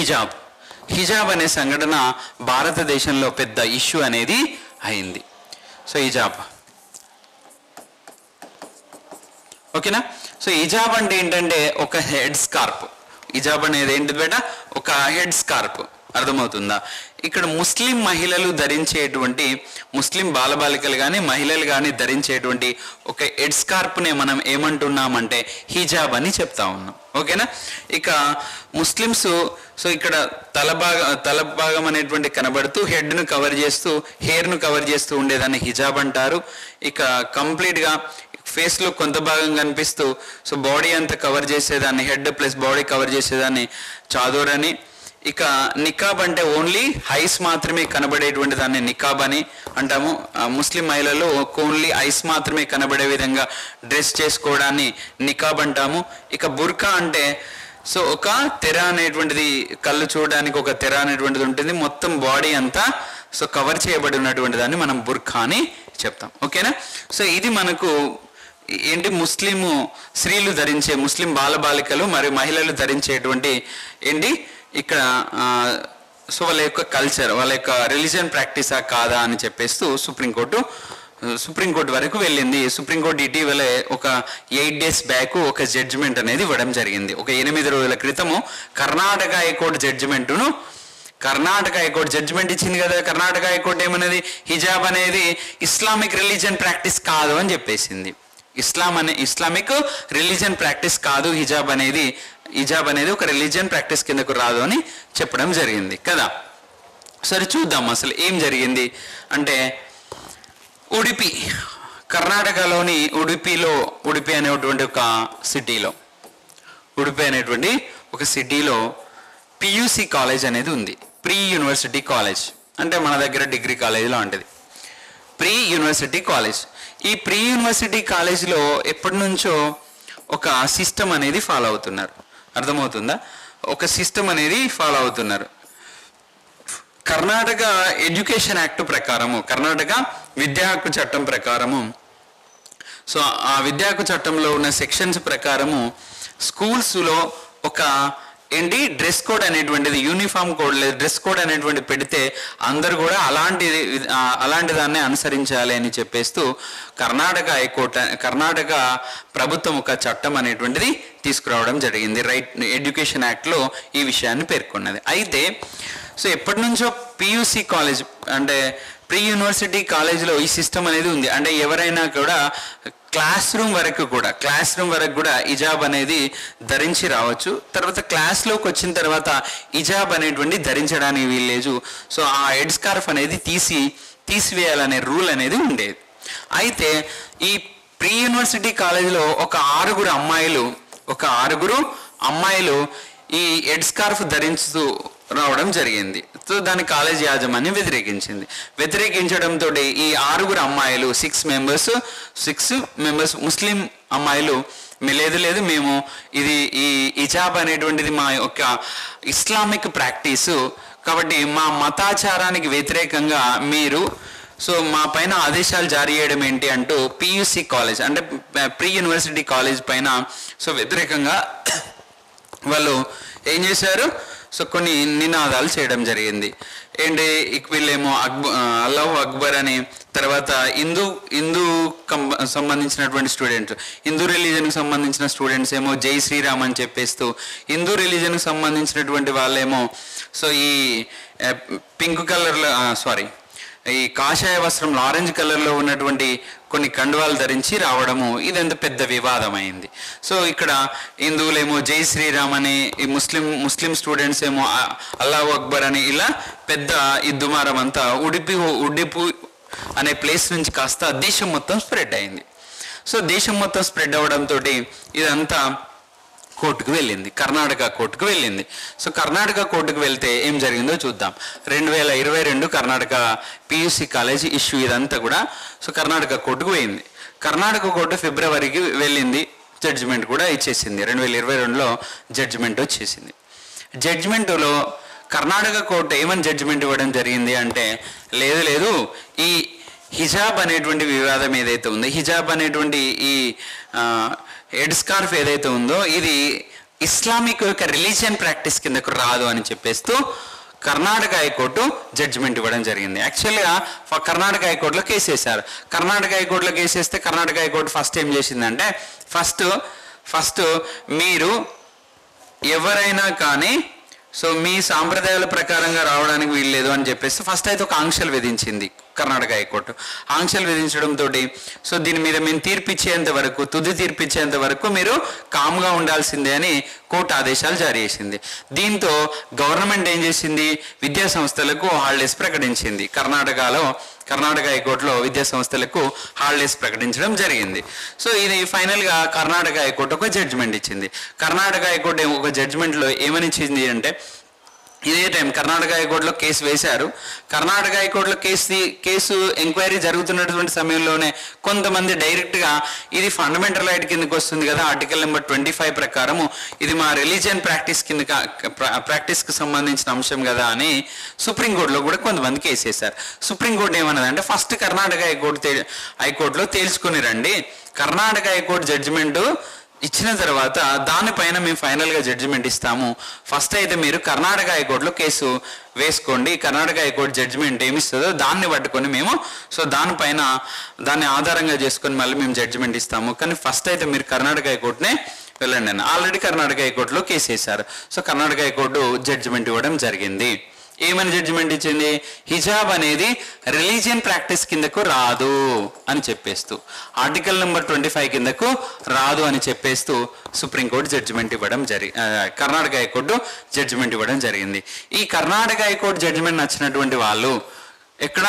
హిజాబ్. హిజాబ్ అనే సంఘటన భారతదేశంలో పెద్ద ఇష్యూ అనేది అయింది. సో హిజాబ్. ఓకేనా? సో హిజాబ్ అంటే ఏంటంటే ఒక హెడ్ స్కార్ప్. హిజాబ్ అనేది ఏంటి బేట? ఒక హెడ్ స్కార్ప్. అర్థమవుతుందా? ఇక్కడ ముస్లిం మహిళలు ధరించేటువంటి ముస్లిం బాలబాలికలు కానీ మహిళలు కానీ ధరించేటువంటి ఒక ఎడ్స్కార్ప్నే మనం ఏమంటున్నామంటే హిజాబ్ అని చెప్తా ఉన్నాం. ఓకేనా? ఇక ముస్లిమ్స్ సో ఇక్కడ తల భాగం తల భాగం అనేటువంటి కనబడుతూ హెడ్ను కవర్ చేస్తూ హెయిర్ను కవర్ చేస్తూ ఉండేదాన్ని హిజాబ్ అంటారు. ఇక కంప్లీట్గా ఫేస్లో కొంత భాగం కనిపిస్తూ సో బాడీ అంతా కవర్ చేసేదాన్ని హెడ్ ప్లస్ బాడీ కవర్ చేసేదాన్ని చాదోర్ అని. ఇక నికాబ్ అంటే ఓన్లీ ఐస్ మాత్రమే కనబడేటువంటి దాన్ని నికాబ్ అని అంటాము. ముస్లిం మహిళలు ఓన్లీ ఐస్ మాత్రమే కనబడే విధంగా డ్రెస్ చేసుకోవడాన్ని నికాబ్ అంటాము. ఇక బుర్కా అంటే సో ఒక తెర అనేటువంటిది కళ్ళు చూడడానికి ఒక తెర అనేటువంటిది ఉంటుంది. మొత్తం బాడీ అంతా సో కవర్ చేయబడి ఉన్నటువంటి దాన్ని మనం బుర్ఖా అని చెప్తాం. ఓకేనా? సో ఇది మనకు ఏంటి ముస్లిము స్త్రీలు ధరించే ముస్లిం బాలబాలికలు మరియు మహిళలు ధరించేటువంటి ఏంటి ఇక్కడ సో వాళ్ళ యొక్క కల్చర్ వాళ్ళ యొక్క రిలీజియన్ ప్రాక్టీసా కాదా అని చెప్పేస్తూ సుప్రీంకోర్టు సుప్రీంకోర్టు వరకు వెళ్ళింది. సుప్రీంకోర్టు ఇటీవల ఒక ఎయిట్ డేస్ బ్యాక్ ఒక జడ్జిమెంట్ అనేది ఇవ్వడం జరిగింది. ఒక ఎనిమిది రోజుల క్రితము కర్ణాటక హైకోర్టు జడ్జిమెంటును కర్ణాటక హైకోర్టు జడ్జిమెంట్ ఇచ్చింది కదా కర్ణాటక హైకోర్టు ఏమన్నది? హిజాబ్ అనేది ఇస్లామిక్ రిలీజియన్ ప్రాక్టీస్ కాదు అని చెప్పేసింది. ఇస్లాం అనే ఇస్లామిక్ రిలీజియన్ ప్రాక్టీస్ కాదు హిజాబ్ అనేది ఇజాబ్ అనేది ఒక రిలీజియన్ ప్రాక్టీస్ కిందకు రాదు అని చెప్పడం జరిగింది కదా? సరే చూద్దాం అసలు ఏం జరిగింది? అంటే ఉడిపి కర్ణాటకలోని ఉడిపిలో ఉడిపి అనేటువంటి ఒక సిటీలో ఉడిపి అనేటువంటి ఒక సిటీలో పియూసి కాలేజ్ అనేది ఉంది. ప్రీ యూనివర్సిటీ కాలేజ్ అంటే మన దగ్గర డిగ్రీ కాలేజ్ లాంటిది. ప్రీ యూనివర్సిటీ కాలేజ్ ఈ ప్రీ యూనివర్సిటీ కాలేజ్లో ఎప్పటి నుంచో ఒక సిస్టమ్ అనేది ఫాలో అవుతున్నారు. అర్థమవుతుందా? ఒక సిస్టమ్ అనేది ఫాలో అవుతున్నారు. కర్ణాటక ఎడ్యుకేషన్ యాక్ట్ ప్రకారము కర్ణాటక విద్యా హక్కు చట్టం ప్రకారము. సో ఆ విద్యా హక్కు చట్టంలో ఉన్న సెక్షన్స్ ప్రకారము స్కూల్స్లో ఒక ఏంటి? డ్రెస్ కోడ్ అనేటువంటిది యూనిఫామ్ కోడ్ లేదు డ్రెస్ కోడ్ అనేటువంటి పెడితే అందరు కూడా అలాంటి అలాంటి దాన్ని అనుసరించాలి అని చెప్పేస్తూ కర్ణాటక హైకోర్టు కర్ణాటక ప్రభుత్వం ఒక చట్టం అనేటువంటిది తీసుకురావడం జరిగింది. రైట్ ఎడ్యుకేషన్ యాక్ట్లో ఈ విషయాన్ని పేర్కొన్నది. అయితే సో ఎప్పటి నుంచో పియూసీ కాలేజ్ అంటే ప్రీ యూనివర్సిటీ కాలేజ్లో ఈ సిస్టమ్ అనేది ఉంది. అంటే ఎవరైనా కూడా క్లాస్ రూమ్ వరకు కూడా క్లాస్ రూమ్ వరకు కూడా ఇజాబ్ అనేది ధరించి రావచ్చు. తర్వాత క్లాస్లోకి వచ్చిన తర్వాత ఇజాబ్ అనేటువంటి ధరించడానికి వీల్లేదు. సో ఆ హెడ్ స్కార్ఫ్ అనేది తీసి తీసివేయాలనే రూల్ అనేది ఉండేది. అయితే ఈ ప్రీ యూనివర్సిటీ కాలేజీలో ఒక ఆరుగురు అమ్మాయిలు ఒక ఆరుగురు అమ్మాయిలు ఈ హెడ్ స్కార్ఫ్ ధరించుతూ రావడం జరిగింది. సో దాని కాలేజ్ యాజమాన్యం వ్యతిరేకించింది. వ్యతిరేకించడంతో ఈ ఆరుగురు అమ్మాయిలు six members six members Muslim అమ్మాయిలు "మీ లేదు లేదు మేము ఇది ఈ ఇజాబ్ అనేటువంటిది మా యొక్క ఇస్లామిక్ ప్రాక్టీసు కాబట్టి మా మతాచారానికి వ్యతిరేకంగా మీరు సో మా పైన ఆదేశాలు జారీ చేయడం ఏంటి అంటూ పియూసి కాలేజ్ అంటే ప్రీ యూనివర్సిటీ కాలేజ్ పైన సో వ్యతిరేకంగా వాళ్ళు ఏం చేశారు? సో కొన్ని నినాదాలు చేయడం జరిగింది. అండ్ వీళ్ళేమో అక్బ అల్లాహు అక్బర్ అని తర్వాత హిందూ హిందూ కం- సంబంధించినటువంటి స్టూడెంట్స్ హిందూ రిలీజన్కి సంబంధించిన స్టూడెంట్స్ ఏమో జై శ్రీరామ్ అని చెప్పేస్తూ హిందూ రిలీజన్కి సంబంధించినటువంటి వాళ్ళేమో సో ఈ పింక్ కలర్లో సారీ ఈ కాషాయ వస్త్రంలో ఆరెంజ్ కలర్లో ఉన్నటువంటి కొన్ని కండువాలు ధరించి రావడము ఇదెంత పెద్ద వివాదమైంది. సో ఇక్కడ హిందువులేమో జై శ్రీరామ్ అని ఈ ముస్లిం ముస్లిం స్టూడెంట్స్ ఏమో అ- అక్బర్ అని ఇలా పెద్ద ఈ దుమారం అంతా ఉడిపి ఉడిపు అనే ప్లేస్ నుంచి కాస్త దేశం మొత్తం స్ప్రెడ్ అయింది. సో దేశం మొత్తం స్ప్రెడ్ అవ్వడంతో ఇదంతా కోర్టుకు వెళ్ళింది. కర్ణాటక కోర్టుకు వెళ్ళింది. సో కర్ణాటక కోర్టుకు వెళ్తే ఏం జరిగిందో చూద్దాం. రెండు వేల ఇరవై రెండు కర్ణాటక పియూసీ కాలేజ్ ఇష్యూ ఇదంతా కూడా సో కర్ణాటక కోర్టుకు పోయింది. కర్ణాటక కోర్టు ఫిబ్రవరికి వెళ్ళింది. జడ్జిమెంట్ కూడా ఇచ్చేసింది. రెండు వేల ఇరవై రెండులో జడ్జిమెంట్ వచ్చేసింది. జడ్జిమెంటులో కర్ణాటక కోర్టు ఏమని జడ్జిమెంట్ ఇవ్వడం జరిగింది అంటే లేదు లేదు ఈ హిజాబ్ అనేటువంటి వివాదం ఏదైతే ఉందో హిజాబ్ అనేటువంటి ఈ హెడ్ స్కార్ఫ్ ఏదైతే ఉందో ఇది ఇస్లామిక్ యొక్క రిలీజియన్ ప్రాక్టీస్ కిందకు రాదు అని చెప్పేస్తూ కర్ణాటక హైకోర్టు జడ్జిమెంట్ ఇవ్వడం జరిగింది. యాక్చువల్గా ఫ- కర్ణాటక హైకోర్టులో కేసు వేశారు. కర్ణాటక హైకోర్టులో కేసు వేస్తే కర్ణాటక హైకోర్టు ఫస్ట్ ఏం చేసిందంటే ఫస్ట్ ఫస్ట్ మీరు ఎవరైనా కానీ సో మీ సాంప్రదాయాల ప్రకారంగా రావడానికి వీల్లేదు అని చెప్పేసి ఫస్ట్ అయితే ఒక ఆంక్షలు విధించింది. Karnataka high court. ఆంక్షలు విధించడంతో సో దీని మీద మేము తీర్పిచ్చేంత వరకు తుది తీర్పిచ్చేంత వరకు మీరు కామ్గా ఉండాల్సిందే అని కోర్టు ఆదేశాలు జారీ చేసింది. దీంతో గవర్నమెంట్ ఏం చేసింది? విద్యా సంస్థలకు హాలిడేస్ ప్రకటించింది. కర్ణాటకలో కర్ణాటక హైకోర్టులో విద్యా సంస్థలకు హాలిడేస్ ప్రకటించడం జరిగింది. సో ఇది ఫైనల్గా కర్ణాటక హైకోర్టు ఒక జడ్జిమెంట్ ఇచ్చింది. కర్ణాటక హైకోర్టు ఒక జడ్జిమెంట్లో ఏమని ఇచ్చింది అంటే ఇదే టైం కర్ణాటక హైకోర్టులో కేసు వేశారు. కర్ణాటక హైకోర్టులో కేసు కేసు ఎంక్వైరీ జరుగుతున్నటువంటి సమయంలోనే కొంతమంది డైరెక్ట్గా ఇది ఫండమెంటల్ రైట్ కిందకి వస్తుంది కదా ఆర్టికల్ నెంబర్ ట్వంటీ ఫైవ్ ప్రకారము. ఇది మా రిలీజియన్ ప్రాక్టీస్ కింద ప్రాక్టీస్కి సంబంధించిన అంశం కదా అని సుప్రీంకోర్టులో కూడా కొంతమంది కేసు వేశారు. సుప్రీంకోర్టు ఏమన్నదంటే ఫస్ట్ కర్ణాటక హైకోర్టు హైకోర్టులో తేల్చుకుని రండి. కర్ణాటక హైకోర్టు జడ్జిమెంటు ఇచ్చిన తర్వాత దానిపైన మేము ఫైనల్గా జడ్జిమెంట్ ఇస్తాము. ఫస్ట్ అయితే మీరు కర్ణాటక హైకోర్టులో కేసు వేసుకోండి. కర్ణాటక హైకోర్టు జడ్జిమెంట్ ఏమి ఇస్తుందో దాన్ని పట్టుకొని మేము సో దానిపైన దాన్ని ఆధారంగా చేసుకొని మళ్ళీ మేము జడ్జిమెంట్ ఇస్తాము. కానీ ఫస్ట్ అయితే మీరు కర్ణాటక హైకోర్టునే వెళ్ళండి ఆల్రెడీ కర్ణాటక హైకోర్టులో కేసు వేశారు. సో కర్ణాటక హైకోర్టు జడ్జిమెంట్ ఇవ్వడం జరిగింది. ఏమని జడ్జిమెంట్ ఇచ్చింది? హిజాబ్ అనేది రిలీజియన్ ప్రాక్టీస్ కిందకు రాదు అని చెప్పేస్తూ. ఆర్టికల్ నెంబర్ ట్వంటీ ఫైవ్ కిందకు రాదు అని చెప్పేస్తూ సుప్రీంకోర్టు జడ్జిమెంట్ ఇవ్వడం జరి కర్ణాటక హైకోర్టు జడ్జిమెంట్ ఇవ్వడం జరిగింది. ఈ కర్ణాటక హైకోర్టు జడ్జిమెంట్ నచ్చినటువంటి వాళ్ళు ఇక్కడ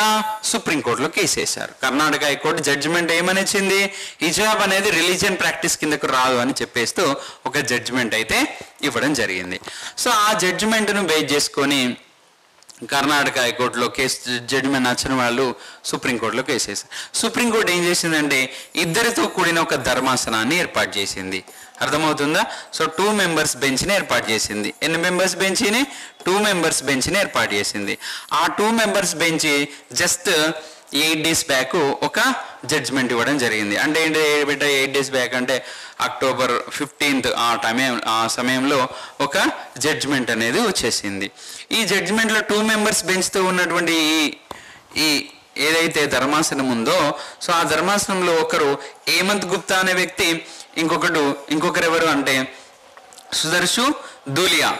సుప్రీంకోర్టులో కేసు వేశారు. కర్ణాటక హైకోర్టు జడ్జిమెంట్ ఏమని ఇచ్చింది? హిజాబ్ అనేది రిలీజియన్ ప్రాక్టీస్ కిందకు రాదు అని చెప్పేస్తూ ఒక జడ్జిమెంట్ అయితే ఇవ్వడం జరిగింది. సో ఆ జడ్జిమెంట్ను బేస్ చేసుకొని కర్ణాటక హైకోర్టులో కేసు జడ్జిమెంట్ నచ్చిన వాళ్ళు సుప్రీంకోర్టులో కేసు వేశారు. సుప్రీంకోర్టు ఏం చేసిందంటే ఇద్దరితో కూడిన ఒక ధర్మాసనాన్ని ఏర్పాటు చేసింది. అర్థమవుతుందా? సో టూ మెంబర్స్ బెంచ్ని ఏర్పాటు చేసింది. ఎన్ని మెంబర్స్ బెంచ్ని టూ మెంబర్స్ బెంచ్ని ఏర్పాటు చేసింది. ఆ two members bench just eight days back ఒక జడ్జ్మెంట్ ఇవ్వడం జరిగింది. అంటే ఏంటి బిడ్డ ఎయిట్ డేస్ బ్యాక్ అంటే అక్టోబర్ ఫిఫ్టీన్త్ ఆ టైం ఆ సమయంలో ఒక జడ్జ్మెంట్ అనేది వచ్చేసింది. ఈ జడ్జ్మెంట్లో టూ మెంబర్స్ బెంచ్తో ఉన్నటువంటి ఈ ఈ ఏదైతే ధర్మాసనం ఉందో సో ఆ ధర్మాసనంలో ఒకరు హేమంత్ గుప్తా అనే వ్యక్తి ఇంకొకడు ఇంకొకరు ఎవరు అంటే సుదర్శు దూలియా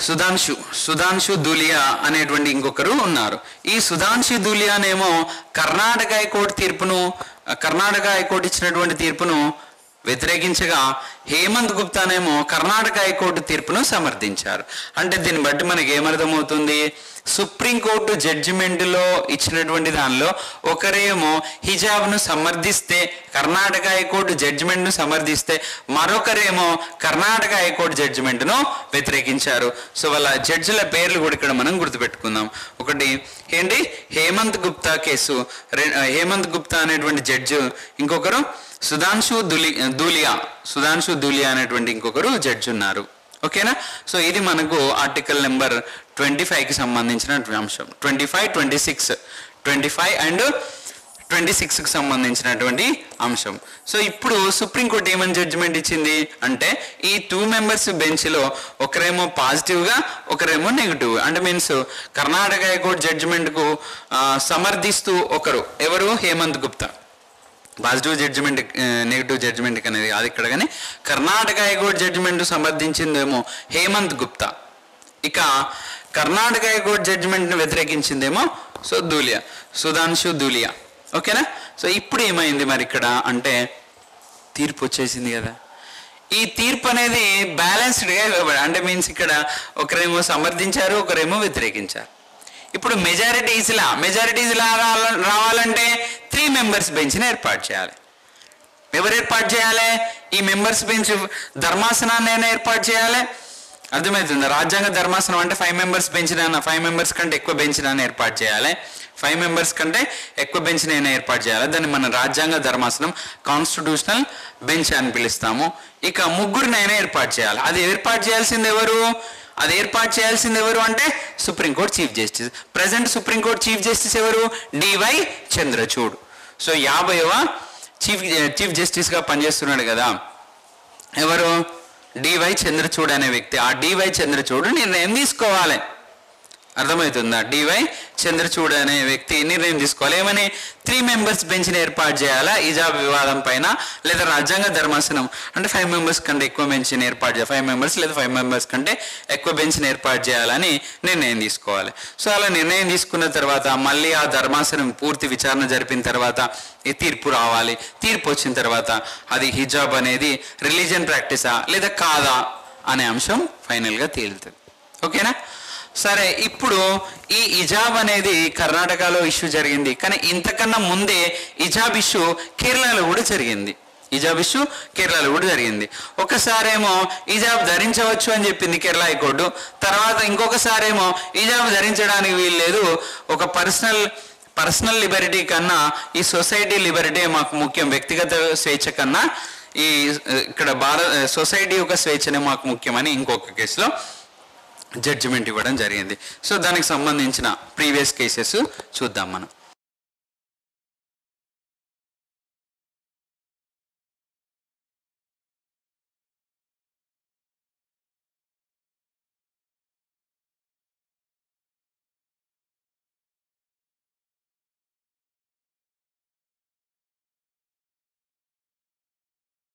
సుధాంశు సుధాంశు దులియా అనేటువంటి ఇంకొకరు ఉన్నారు. ఈ సుధాంశు దులియానేమో కర్ణాటక హైకోర్టు తీర్పును కర్ణాటక హైకోర్టు ఇచ్చినటువంటి తీర్పును వ్యతిరేకించగా హేమంత్ గుప్తానేమో కర్ణాటక హైకోర్టు తీర్పును సమర్థించారు. అంటే దీన్ని బట్టి మనకి ఏమర్థమవుతుంది? సుప్రీంకోర్టు జడ్జిమెంట్లో ఇచ్చినటువంటి దానిలో ఒకరేమో హిజాబ్ను సమర్థిస్తే కర్ణాటక హైకోర్టు జడ్జిమెంట్ను సమర్థిస్తే మరొకరేమో కర్ణాటక హైకోర్టు జడ్జిమెంట్ను వ్యతిరేకించారు. సో వాళ్ళ జడ్జిల పేర్లు కూడా ఇక్కడ మనం గుర్తుపెట్టుకుందాం. ఒకటి ఏంటి? హేమంత్ గుప్తా కేసు. రె- హేమంత్ గుప్తా అనేటువంటి జడ్జి ఇంకొకరు సుధాంశు దులి దూలియా. సుధాంశు దూలియా అనేటువంటి ఇంకొకరు జడ్జి ఉన్నారు ఓకేనా? సో ఇది మనకు ఆర్టికల్ నెంబర్ ట్వంటీ ఫైవ్కి సంబంధించినటువంటి అంశం. Twenty five twenty six twenty five and twenty సిక్స్కి సంబంధించినటువంటి అంశం. సో ఇప్పుడు సుప్రీంకోర్టు ఏమని జడ్జిమెంట్ ఇచ్చింది? అంటే ఈ టూ మెంబర్స్ బెంచ్లో ఒకరేమో పాజిటివ్గా ఒకరేమో నెగిటివ్ అంటే మీన్స్ కర్ణాటక హైకోర్టు జడ్జిమెంట్కు సమర్థిస్తూ ఒకరు. ఎవరు? Hemant Gupta. Positive judgement negative judgement అనేది కాదు ఇక్కడ కానీ కర్ణాటక హైకోర్టు జడ్జిమెంట్ సమర్థించిందేమో హేమంత్ గుప్తా. ఇక కర్ణాటక హైకోర్టు జడ్జిమెంట్ని వ్యతిరేకించిందేమో సో దూలియా సుధాంశు దూలియా. ఓకేనా? సో ఇప్పుడు ఏమైంది మరి ఇక్కడ అంటే తీర్పు వచ్చేసింది కదా. ఈ తీర్పు అనేది బ్యాలెన్స్డ్గా ఇవ్వబడి అంటే మీన్స్ ఇక్కడ ఒకరేమో సమర్థించారు ఒకరేమో వ్యతిరేకించారు. ఇప్పుడు మెజారిటీస్లా మెజారిటీస్ లా రావాల- రావాలంటే త్రీ మెంబర్స్ బెంచ్ని ఏర్పాటు చేయాలి. ఎవరు ఏర్పాటు చేయాలి? ఈ మెంబర్స్ బెంచ్ ధర్మాసనాన్ని అయినా ఏర్పాటు చేయాలి? అర్థమవుతుంది? రాజ్యాంగ ధర్మాసనం అంటే five members bench five members కంటే ఎక్కువ బెంచ్ ఏర్పాటు చేయాలి. ఫైవ్ మెంబర్స్ కంటే ఎక్కువ బెంచ్ అయినా ఏర్పాటు చేయాలి. దాన్ని మన రాజ్యాంగ ధర్మాసనం కాన్స్టిట్యూషనల్ బెంచ్ అని పిలుస్తాము. ఇక ముగ్గురినైనా ఏర్పాటు చేయాలి. అది ఏర్పాటు చేయాల్సింది ఎవరు? అది ఏర్పాటు చేయాల్సింది ఎవరు అంటే supreme court chief justice present supreme court chief justice ఎవరు? డివై చంద్రచూడ్. సో యాభైవ చీఫ్ చీఫ్ జస్టిస్గా పనిచేస్తున్నాడు కదా. ఎవరు? డివై చంద్రచూడ్ అనే వ్యక్తి. ఆ డివై చంద్రచూడ్ నిర్ణయం తీసుకోవాలి. అర్థమవుతుందా? డివై చంద్రచూడ్ అనే వ్యక్తి నిర్ణయం తీసుకోవాలి. ఏమని? త్రీ మెంబర్స్ బెంచ్ని ఏర్పాటు చేయాలా? ఇజాబ్ వివాదం పైన లేదా రాజ్యాంగ ధర్మాసనం? అంటే ఫైవ్ మెంబర్స్ కంటే ఎక్కువ బెంచ్ని ఏర్పాటు చేయాలి. ఫైవ్ మెంబర్స్ లేదా ఫైవ్ మెంబర్స్ కంటే ఎక్కువ బెంచ్ని ఏర్పాటు చేయాలని నిర్ణయం తీసుకోవాలి. సో అలా నిర్ణయం తీసుకున్న తర్వాత మళ్ళీ ఆ ధర్మాసనం పూర్తి విచారణ జరిపిన తర్వాత ఈ తీర్పు రావాలి. తీర్పు వచ్చిన తర్వాత అది హిజాబ్ అనేది రిలీజియన్ ప్రాక్టీసా లేదా కాదా అనే అంశం ఫైనల్గా తేలుతుంది. ఓకేనా? సరే ఇప్పుడు ఈ ఇజాబ్ అనేది కర్ణాటకలో ఇష్యూ జరిగింది. కానీ ఇంతకన్నా ముందే ఇజాబ్ ఇష్యూ కేరళలో కూడా జరిగింది. ఇజాబ్ ఇష్యూ కేరళలో కూడా జరిగింది. ఒకసారేమో ఇజాబ్ ధరించవచ్చు అని చెప్పింది కేరళ హైకోర్టు. తర్వాత ఇంకొకసారేమో ఇజాబ్ ధరించడానికి వీలు లేదు ఒక పర్సనల్ పర్సనల్ లిబర్టీ కన్నా ఈ సొసైటీ లిబర్టీ మాకు ముఖ్యం. వ్యక్తిగత స్వేచ్ఛ కన్నా ఈ ఇక్కడ భారత సొసైటీ యొక్క స్వేచ్ఛనే మాకు ముఖ్యమని ఇంకొక కేసులో జడ్జిమెంట్ ఇవ్వడం జరిగింది. సో దానికి సంబంధించిన ప్రీవియస్ కేసెస్ చూద్దాం మనం.